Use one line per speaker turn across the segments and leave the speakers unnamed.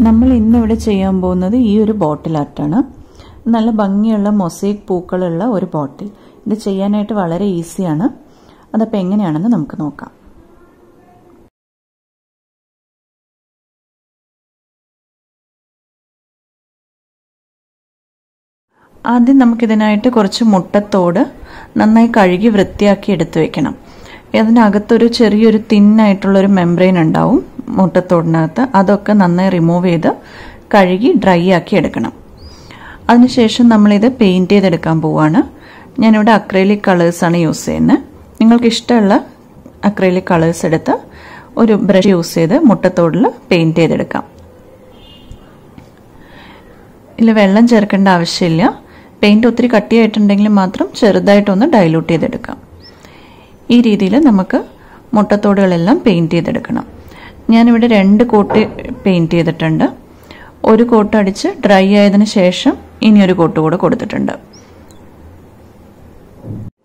നമ്മൾ ഇന്നിവിടെ ചെയ്യാൻ പോകുന്നത് ഈ ഒരു ബോട്ടിൽ ആർട്ടാണ് നല്ല ഭംഗിയുള്ള മൊസൈക്ക് പൂക്കളുള്ള ഒരു ബോട്ടിൽ. ഇത് ചെയ്യാനായിട്ട് വളരെ ഈസിയാണ്. അതപ്പോൾ എങ്ങനെയാണെന്ന് നമുക്ക് നോക്കാം. ആദ്യം നമുക്കിതിനായിട്ട് കുറച്ച് മുട്ടത്തോട് നന്നായി കഴുകി വൃത്തിയാക്കി എടുത്തു വെക്കണം. അതിനകത്തൊരു ചെറിയൊരു തിന്നായിട്ടുള്ളൊരു മെംബ്രെയിൻ ഉണ്ടാവും. മുട്ടത്തോടിനകത്ത് അതൊക്കെ നന്നായി റിമൂവ് ചെയ്ത് കഴുകി ഡ്രൈ ആക്കി എടുക്കണം. അതിനുശേഷം നമ്മളിത് പെയിന്റ് ചെയ്തെടുക്കാൻ പോവാണ്. ഞാനിവിടെ അക്രൈലിക് കളേഴ്സാണ് യൂസ് ചെയ്യുന്നത് നിങ്ങൾക്ക് ഇഷ്ടമുള്ള അക്രൈലിക് കളേഴ്സ് എടുത്ത് ഒരു ബ്രഷ് യൂസ് ചെയ്ത് മുട്ടത്തോടിൽ പെയിന്റ് ചെയ്തെടുക്കാം. ഇതിൽ വെള്ളം ചേർക്കേണ്ട ആവശ്യമില്ല. പെയിന്റ് ഒത്തിരി കട്ടിയായിട്ടുണ്ടെങ്കിൽ മാത്രം ചെറുതായിട്ടൊന്ന് ഡൈലൂട്ട് ചെയ്തെടുക്കാം. ഈ രീതിയിൽ നമുക്ക് മുട്ടത്തോടുകളെല്ലാം പെയിന്റ് ചെയ്തെടുക്കണം. ഞാനിവിടെ രണ്ട് കോട്ട് പെയിന്റ് ചെയ്തിട്ടുണ്ട്. ഒരു കോട്ട് അടിച്ച് ഡ്രൈ ആയതിനു ശേഷം ഇനി ഒരു കോട്ട് കൂടെ കൊടുത്തിട്ടുണ്ട്.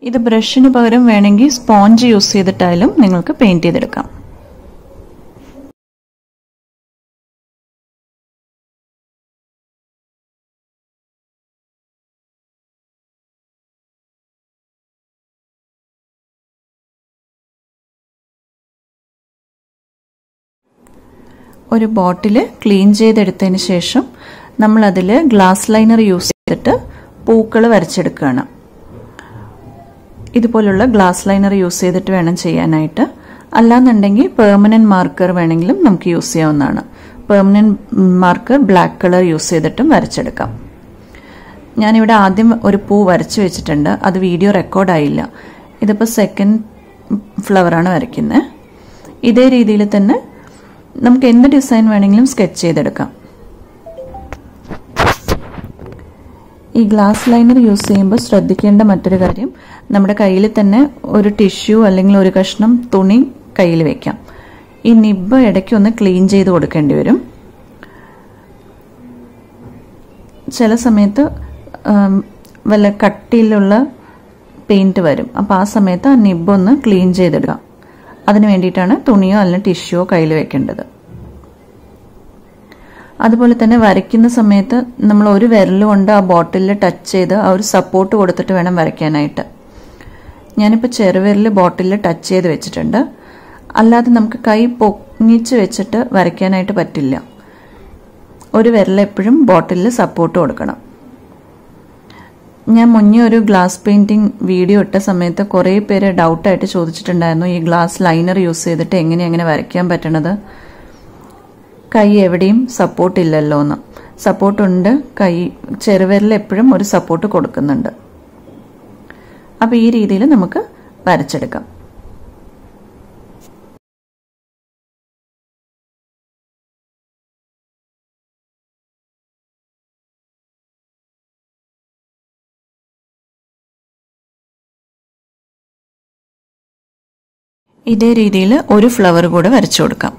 ഇത് ബ്രഷിന് പകരം വേണമെങ്കിൽ സ്പോഞ്ച് യൂസ് ചെയ്തിട്ടായാലും നിങ്ങൾക്ക് പെയിന്റ് ചെയ്തെടുക്കാം. ഒരു ബോട്ടിൽ ക്ലീൻ ചെയ്തെടുത്തതിന് ശേഷം നമ്മൾ അതിൽ ഗ്ലാസ് ലൈനർ യൂസ് ചെയ്തിട്ട് പൂക്കൾ വരച്ചെടുക്കുകയാണ് ഇതുപോലുള്ള ഗ്ലാസ് ലൈനർ യൂസ് ചെയ്തിട്ട് വേണം ചെയ്യാനായിട്ട്. അല്ലാന്നുണ്ടെങ്കിൽ പെർമനന്റ് മാർക്കർ വേണമെങ്കിലും നമുക്ക് യൂസ് ചെയ്യാവുന്നതാണ്. Permanent marker black colour use ചെയ്തിട്ടും വരച്ചെടുക്കാം. ഞാനിവിടെ ആദ്യം ഒരു പൂ വരച്ചു വെച്ചിട്ടുണ്ട്. അത് വീഡിയോ റെക്കോർഡായില്ല ഇതിപ്പോൾ സെക്കൻഡ് ഫ്ലവറാണ് വരയ്ക്കുന്നത് ഇതേ രീതിയിൽ തന്നെ നമുക്ക് എന്ത് ഡിസൈൻ വേണമെങ്കിലും സ്കെച്ച് ചെയ്തെടുക്കാം. ഈ ഗ്ലാസ് ലൈനർ യൂസ് ചെയ്യുമ്പോൾ ശ്രദ്ധിക്കേണ്ട മറ്റൊരു കാര്യം നമ്മുടെ കയ്യിൽ തന്നെ ഒരു ടിഷ്യൂ അല്ലെങ്കിൽ ഒരു കഷ്ണം തുണി കയ്യിൽ വെക്കാം. ഈ നിബ് ഇടയ്ക്ക് ഒന്ന് ക്ലീൻ ചെയ്ത് കൊടുക്കേണ്ടി വരും. ചില സമയത്ത് വല്ല കട്ടിയിലുള്ള പെയിന്റ് വരും. അപ്പോൾ ആ സമയത്ത് ആ നിബ് ഒന്ന് ക്ലീൻ ചെയ്തിടുക അതിന് വേണ്ടിയിട്ടാണ് തുണിയോ അല്ലെങ്കിൽ ടിഷ്യൂയോ കയ്യിൽ വെക്കേണ്ടത്. അതുപോലെ തന്നെ വരയ്ക്കുന്ന സമയത്ത് നമ്മൾ ഒരു വിരൽ കൊണ്ട് ആ ബോട്ടിലിൽ ടച്ച് ചെയ്ത് ആ ഒരു സപ്പോർട്ട് കൊടുത്തിട്ട് വേണം വരയ്ക്കാനായിട്ട്. ഞാനിപ്പോൾ ചെറുവിരൽ ബോട്ടിലിൽ ടച്ച് ചെയ്ത് വെച്ചിട്ടുണ്ട്. അല്ലാതെ നമുക്ക് കൈ പൊങ്ങിച്ച് വെച്ചിട്ട് വരയ്ക്കാനായിട്ട് പറ്റില്ല. ഒരു വിരൽ എപ്പോഴും ബോട്ടിലിൽ സപ്പോർട്ട് കൊടുക്കണം. ഞാൻ മുന്നേ ഒരു ഗ്ലാസ് പെയിന്റിംഗ് വീഡിയോ ഇട്ട സമയത്ത് കുറേ പേര് ഡൗട്ടായിട്ട് ചോദിച്ചിട്ടുണ്ടായിരുന്നു ഈ ഗ്ലാസ് ലൈനർ യൂസ് ചെയ്തിട്ട് എങ്ങനെ എങ്ങനെ വരയ്ക്കാൻ പറ്റണത്? കൈ എവിടെയും സപ്പോർട്ട് ഇല്ലല്ലോ എന്ന്. സപ്പോർട്ടുണ്ട് കൈ ചെറുവിരൽ എപ്പോഴും ഒരു സപ്പോർട്ട് കൊടുക്കുന്നുണ്ട്. അപ്പോൾ ഈ രീതിയിൽ നമുക്ക് വരച്ചെടുക്കാം. ഇതേ രീതിയിൽ ഒരു ഫ്ലവർ കൂടെ വരച്ചു കൊടുക്കാം.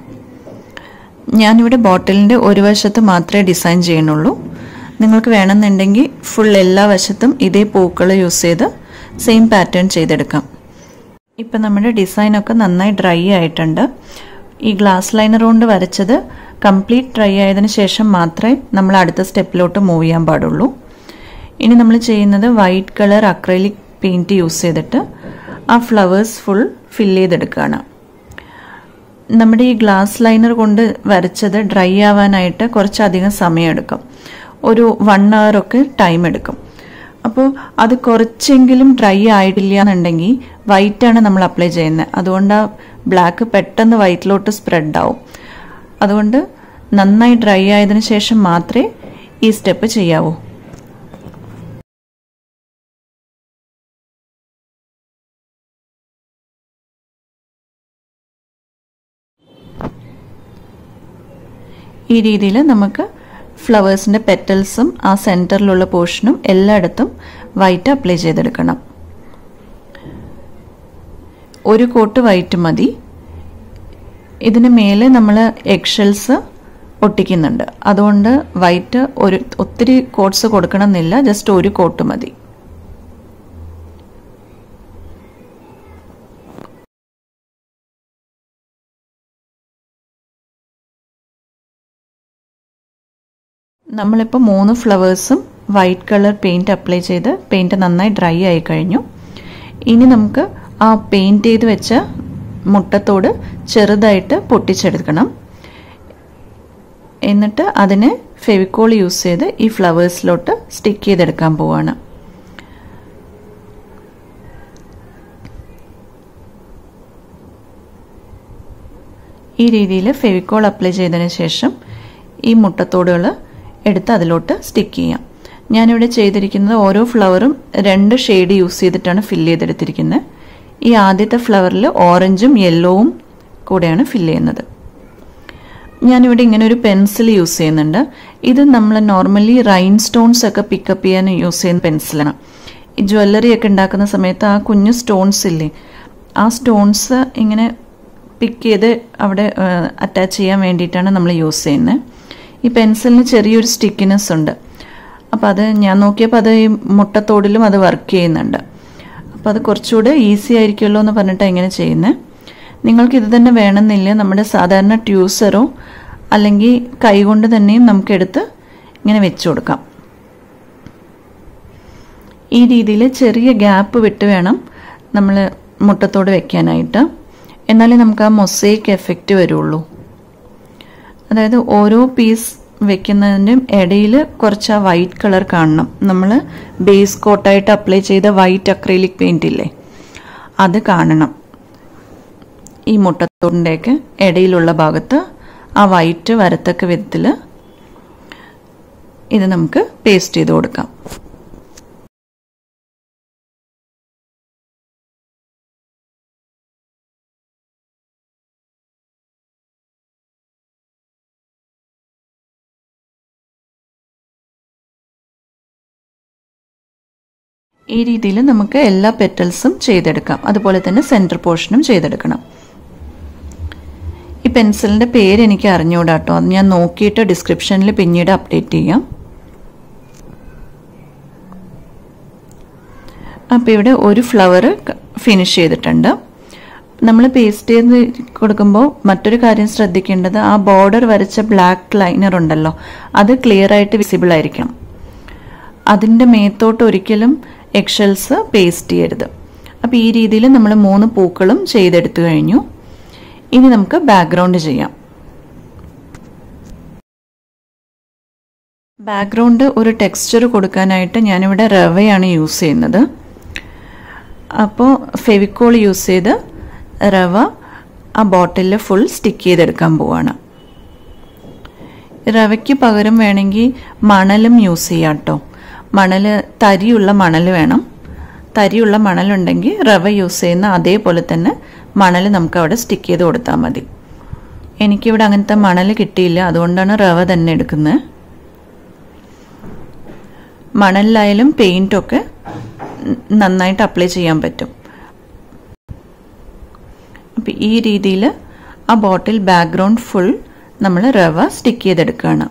ഞാനിവിടെ ബോട്ടിലിന്റെ ഒരു വശത്ത് മാത്രമേ ഡിസൈൻ ചെയ്യണുള്ളൂ നിങ്ങൾക്ക് വേണമെന്നുണ്ടെങ്കിൽ ഫുൾ എല്ലാ വശത്തും ഇതേ പൂക്കൾ യൂസ് ചെയ്ത് സെയിം പാറ്റേൺ ചെയ്തെടുക്കാം. ഇപ്പം നമ്മുടെ ഡിസൈനൊക്കെ നന്നായി ഡ്രൈ ആയിട്ടുണ്ട്. ഈ ഗ്ലാസ് ലൈനർ കൊണ്ട് വരച്ചത് കംപ്ലീറ്റ് ഡ്രൈ ആയതിനു ശേഷം മാത്രമേ നമ്മൾ അടുത്ത സ്റ്റെപ്പിലോട്ട് മൂവ് ചെയ്യാൻ പാടുള്ളൂ. ഇനി നമ്മൾ ചെയ്യുന്നത് white colour acrylic paint use ചെയ്തിട്ട് ആ ഫ്ലവേഴ്സ് ഫുൾ ഫില്ല് ചെയ്തെടുക്കുകയാണ്. നമ്മുടെ ഈ ഗ്ലാസ് ലൈനർ കൊണ്ട് വരച്ചത് ഡ്രൈ ആവാനായിട്ട് കുറച്ചധികം സമയമെടുക്കും. ഒരു വൺ ഒക്കെ ടൈം എടുക്കും. അപ്പോൾ അത് കുറച്ചെങ്കിലും ഡ്രൈ ആയിട്ടില്ല എന്നുണ്ടെങ്കിൽ വൈറ്റാണ് നമ്മൾ അപ്ലൈ ചെയ്യുന്നത്. അതുകൊണ്ട് ആ ബ്ലാക്ക് പെട്ടെന്ന് വൈറ്റിലോട്ട് സ്പ്രെഡ് ആവും. അതുകൊണ്ട് നന്നായി ഡ്രൈ ആയതിനു ശേഷം മാത്രമേ ഈ സ്റ്റെപ്പ് ചെയ്യാവൂ. ഈ രീതിയിൽ നമുക്ക് ഫ്ലവേഴ്സിന്റെ പെറ്റൽസും ആ സെന്ററിലുള്ള പോർഷനും എല്ലായിടത്തും വൈറ്റ് അപ്ലൈ ചെയ്തെടുക്കണം. ഒരു കോട്ട് വൈറ്റ് മതി. ഇതിന് മേലെ നമ്മൾ എക്ഷൽസ് ഒട്ടിക്കുന്നുണ്ട്. അതുകൊണ്ട് വൈറ്റ് ഒരു ഒത്തിരി കോട്ട്സ് കൊടുക്കണമെന്നില്ല. ജസ്റ്റ് ഒരു കോട്ട് മതി. നമ്മളിപ്പോൾ മൂന്ന് ഫ്ലവേഴ്സും വൈറ്റ് കളർ പെയിന്റ് അപ്ലൈ ചെയ്ത് പെയിന്റ് നന്നായി ഡ്രൈ ആയി കഴിഞ്ഞു. ഇനി നമുക്ക് ആ പെയിന്റ് ചെയ്ത് വെച്ച മുട്ടത്തോട് ചെറുതായിട്ട് പൊട്ടിച്ചെടുക്കണം. എന്നിട്ട് അതിനെ ഫെവിക്കോൾ യൂസ് ചെയ്ത് ഈ ഫ്ലവേഴ്സിലോട്ട് സ്റ്റിക്ക് ചെയ്തെടുക്കാൻ പോവാണ്. ഈ രീതിയിൽ ഫെവിക്കോൾ അപ്ലൈ ചെയ്തതിന് ശേഷം ഈ മുട്ടത്തോടുകൾ എടുത്ത് അതിലോട്ട് സ്റ്റിക്ക് ചെയ്യാം. ഞാനിവിടെ ചെയ്തിരിക്കുന്നത് ഓരോ ഫ്ലവറും രണ്ട് ഷെയ്ഡ് യൂസ് ചെയ്തിട്ടാണ് ഫില്ല് ചെയ്തെടുത്തിരിക്കുന്നത്. ഈ ആദ്യത്തെ ഫ്ലവറിൽ ഓറഞ്ചും യെല്ലോവും കൂടെയാണ് ഫില്ല് ചെയ്യുന്നത്. ഞാനിവിടെ ഇങ്ങനെ ഒരു പെൻസിൽ യൂസ് ചെയ്യുന്നുണ്ട്. ഇത് നമ്മൾ നോർമലി റൈൻ സ്റ്റോൺസ് ഒക്കെ പിക്കപ്പ് ചെയ്യാൻ യൂസ് ചെയ്യുന്ന പെൻസിലാണ് ഈ ജ്വല്ലറി ഒക്കെ ഉണ്ടാക്കുന്ന സമയത്ത് ആ കുഞ്ഞു സ്റ്റോൺസ് ഇല്ലേ ആ സ്റ്റോൺസ് ഇങ്ങനെ പിക്ക് ചെയ്ത് അവിടെ അറ്റാച്ച് ചെയ്യാൻ വേണ്ടിയിട്ടാണ് നമ്മൾ യൂസ് ചെയ്യുന്നത്. ഈ പെൻസിലിന് ചെറിയൊരു സ്റ്റിക്കിനെസ് ഉണ്ട്. അപ്പോൾ അത് ഞാൻ നോക്കിയപ്പോൾ അത് ഈ മുട്ടത്തോടിലും അത് വർക്ക് ചെയ്യുന്നുണ്ട്. അപ്പോൾ അത് കുറച്ചുകൂടെ ഈസി ആയിരിക്കുമല്ലോ എന്ന് പറഞ്ഞിട്ട് എങ്ങനെ ചെയ്യുന്നത് നിങ്ങൾക്ക് ഇത് തന്നെ വേണമെന്നില്ല. നമ്മുടെ സാധാരണ ട്യൂസറോ അല്ലെങ്കിൽ കൈകൊണ്ട് തന്നെയും നമുക്കെടുത്ത് ഇങ്ങനെ വെച്ച് കൊടുക്കാം. ഈ രീതിയിൽ ചെറിയ ഗ്യാപ്പ് വിട്ട് വേണം നമ്മൾ മുട്ടത്തോട് വെക്കാനായിട്ട്. എന്നാലേ നമുക്ക് ആ മൊസൈക്ക് എഫക്റ്റ് വരുള്ളൂ. അതായത് ഓരോ പീസ് വെക്കുന്നതിന്റെയും ഇടയിൽ കുറച്ച് ആ വൈറ്റ് കളർ കാണണം. നമ്മൾ ബേസ് കോട്ടായിട്ട് അപ്ലൈ ചെയ്ത വൈറ്റ് അക്രൈലിക് പെയിന്റ് ഇല്ലേ? അത് കാണണം. ഈ മുട്ടത്തോടിന്റെയൊക്കെ ഇടയിലുള്ള ഭാഗത്ത് ആ വൈറ്റ് വരത്തക്ക വിധത്തിൽ ഇത് നമുക്ക് പേസ്റ്റ് ചെയ്ത് കൊടുക്കാം. ഈ രീതിയിൽ നമുക്ക് എല്ലാ പെറ്റൽസും ചെയ്തെടുക്കാം. അതുപോലെ തന്നെ സെന്റർ പോർഷനും ചെയ്തെടുക്കണം. ഈ പെൻസിലിന്റെ പേര് എനിക്ക് അറിഞ്ഞുകൂടാ കേട്ടോ അത് ഞാൻ നോക്കിയിട്ട് ഡിസ്ക്രിപ്ഷനിൽ പിന്നീട് അപ്ഡേറ്റ് ചെയ്യാം. അപ്പോൾ ഇവിടെ ഒരു ഫ്ലവർ ഫിനിഷ് ചെയ്തിട്ടുണ്ട്. നമ്മൾ പേസ്റ്റ് ചെയ്ത് കൊടുക്കുമ്പോൾ മറ്റൊരു കാര്യം ശ്രദ്ധിക്കേണ്ടത് ആ ബോർഡർ വരച്ച ബ്ലാക്ക് ലൈനർ ഉണ്ടല്ലോ. അത് ക്ലിയർ ആയിട്ട് വിസിബിൾ ആയിരിക്കണം. അതിന്റെ മേത്തോട്ട് ഒരിക്കലും എക്ഷൽസ് പേസ്റ്റ് ചെയ്യരുത്. അപ്പോൾ ഈ രീതിയിൽ നമ്മൾ മൂന്ന് പൂക്കളും ചെയ്തെടുത്തു കഴിഞ്ഞു. ഇനി നമുക്ക് ബാക്ക്ഗ്രൗണ്ട് ചെയ്യാം. ബാക്ക്ഗ്രൗണ്ട് ഒരു ടെക്സ്ചർ കൊടുക്കാനായിട്ട് ഞാനിവിടെ റവയാണ് യൂസ് ചെയ്യുന്നത്. അപ്പോൾ ഫെവിക്കോൾ യൂസ് ചെയ്ത് റവ ആ ബോട്ടിലിൽ ഫുൾ സ്റ്റിക്ക് ചെയ്തെടുക്കാൻ പോവാണ്. റവയ്ക്ക് പകരം വേണമെങ്കിൽ മണലും യൂസ് ചെയ്യാം കേട്ടോ മണൽ തരിയുള്ള മണൽ വേണം. തരിയുള്ള മണലുണ്ടെങ്കിൽ റവ യൂസ് ചെയ്യുന്ന അതേപോലെ തന്നെ മണൽ നമുക്ക് അവിടെ സ്റ്റിക്ക് ചെയ്ത് കൊടുത്താൽ മതി. എനിക്കിവിടെ അങ്ങനത്തെ മണൽ കിട്ടിയില്ല. അതുകൊണ്ടാണ് റവ തന്നെ എടുക്കുന്നത്. മണലിലായാലും പെയിന്റൊക്കെ നന്നായിട്ട് അപ്ലൈ ചെയ്യാൻ പറ്റും. അപ്പം ഈ രീതിയിൽ ആ ബോട്ടിൽ ബാക്ക്ഗ്രൗണ്ട് ഫുൾ നമ്മൾ റവ സ്റ്റിക്ക് ചെയ്തെടുക്കുകയാണ്.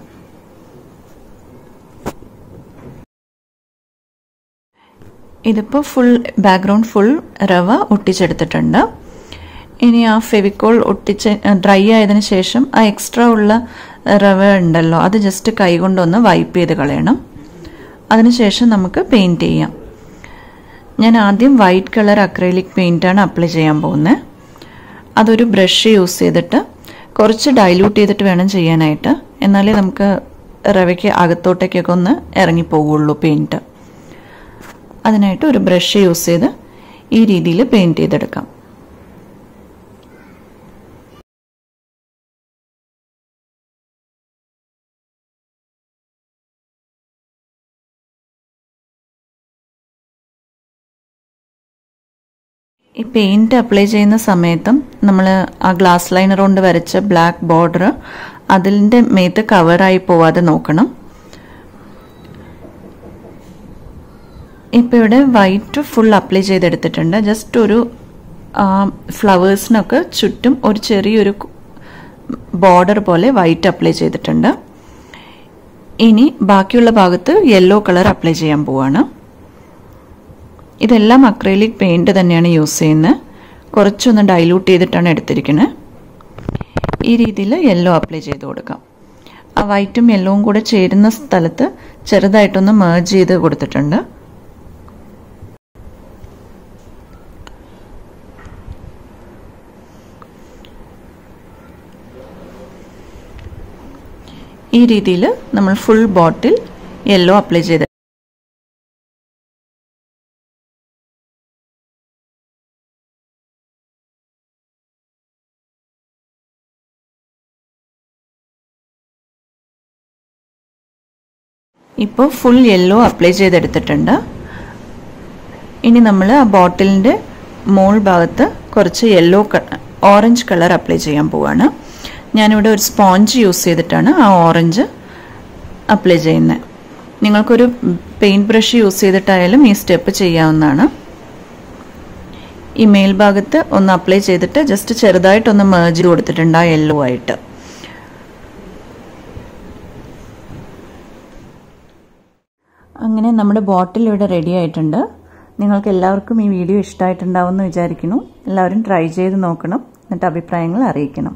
ഇതിപ്പോൾ ഫുൾ ബാക്ക്ഗ്രൗണ്ട് ഫുൾ റവ ഒട്ടിച്ചെടുത്തിട്ടുണ്ട്. ഇനി ആ ഫെവിക്കോൾ ഒട്ടിച്ച് ഡ്രൈ ആയതിനു ശേഷം ആ എക്സ്ട്രാ ഉള്ള റവ ഉണ്ടല്ലോ അത് ജസ്റ്റ് കൈകൊണ്ടൊന്ന് വൈപ്പ് ചെയ്ത് കളയണം. അതിനുശേഷം നമുക്ക് പെയിന്റ് ചെയ്യാം. ഞാൻ ആദ്യം വൈറ്റ് കളർ അക്രൈലിക് പെയിന്റാണ് അപ്ലൈ ചെയ്യാൻ പോകുന്നത് അതൊരു ബ്രഷ് യൂസ് ചെയ്തിട്ട് കുറച്ച് ഡൈല്യൂട്ട് ചെയ്തിട്ട് വേണം ചെയ്യാനായിട്ട്. എന്നാലേ നമുക്ക് റവയ്ക്ക് അകത്തോട്ടേക്കൊക്കെ ഒന്ന് ഇറങ്ങിപ്പോകുള്ളൂ പെയിന്റ് അതിനായിട്ട് ഒരു ബ്രഷ് യൂസ് ചെയ്ത് ഈ രീതിയിൽ പെയിന്റ് ചെയ്തെടുക്കാം. ഈ പെയിന്റ് അപ്ലൈ ചെയ്യുന്ന സമയത്തും നമ്മൾ ആ ഗ്ലാസ് ലൈനർ കൊണ്ട് വരച്ച ബ്ലാക്ക് ബോർഡർ അതിന്റെ മേത്ത് കവറായി പോവാതെ നോക്കണം. ഇപ്പോൾ ഇവിടെ വൈറ്റ് ഫുൾ അപ്ലൈ ചെയ്തെടുത്തിട്ടുണ്ട്. ജസ്റ്റ് ഒരു ഫ്ലവേഴ്സിനൊക്കെ ചുറ്റും ഒരു ചെറിയൊരു ബോർഡർ പോലെ വൈറ്റ് അപ്ലൈ ചെയ്തിട്ടുണ്ട്. ഇനി ബാക്കിയുള്ള ഭാഗത്ത് യെല്ലോ കളർ അപ്ലൈ ചെയ്യാൻ പോവാണ്. ഇതെല്ലാം അക്രൈലിക് പെയിന്റ് തന്നെയാണ് യൂസ് ചെയ്യുന്നത് കുറച്ചൊന്ന് ഡൈലൂട്ട് ചെയ്തിട്ടാണ് എടുത്തിരിക്കുന്നത് ഈ രീതിയിൽ യെല്ലോ അപ്ലൈ ചെയ്ത് കൊടുക്കാം. ആ വൈറ്റും യെല്ലോവും കൂടെ ചേരുന്ന സ്ഥലത്ത് ചെറുതായിട്ടൊന്ന് മേർജ് ചെയ്ത് കൊടുത്തിട്ടുണ്ട്. ഈ രീതിയിൽ നമ്മൾ ഫുൾ ബോട്ടിൽ യെല്ലോ അപ്ലൈ ചെയ്ത് ഇപ്പോൾ ഫുൾ യെല്ലോ അപ്ലൈ ചെയ്തെടുത്തിട്ടുണ്ട്. ഇനി നമ്മൾ ആ ബോട്ടിലിന്റെ മോൾ ഭാഗത്ത് കുറച്ച് യെല്ലോ ഓറഞ്ച് കളർ അപ്ലൈ ചെയ്യാൻ പോവാണ്. ഞാനിവിടെ ഒരു സ്പോഞ്ച് യൂസ് ചെയ്തിട്ടാണ് ആ ഓറഞ്ച് അപ്ലൈ ചെയ്യുന്നത്. നിങ്ങൾക്കൊരു പെയിന്റ് ബ്രഷ് യൂസ് ചെയ്തിട്ടായാലും ഈ സ്റ്റെപ്പ് ചെയ്യാവുന്നതാണ്. ഈ മേൽഭാഗത്ത് ഒന്ന് അപ്ലൈ ചെയ്തിട്ട് ജസ്റ്റ് ചെറുതായിട്ടൊന്ന് ചെയ്ത് കൊടുത്തിട്ടുണ്ട് ആ യെല്ലോ ആയിട്ട്. അങ്ങനെ നമ്മുടെ ബോട്ടിൽ ഇവിടെ റെഡി ആയിട്ടുണ്ട്. നിങ്ങൾക്ക് എല്ലാവർക്കും ഈ വീഡിയോ ഇഷ്ടമായിട്ടുണ്ടാവുമെന്ന് വിചാരിക്കുന്നു. എല്ലാവരും ട്രൈ ചെയ്ത് നോക്കണം. എന്നിട്ട് അഭിപ്രായങ്ങൾ അറിയിക്കണം.